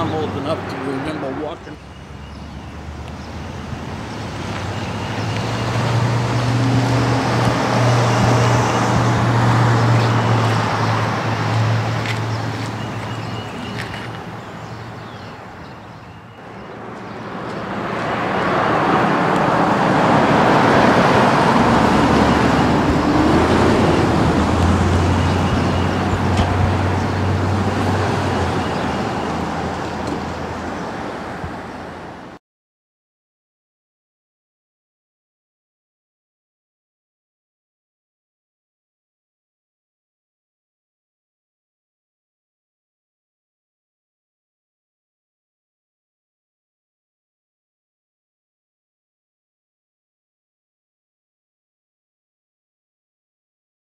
I'm old enough to remember walking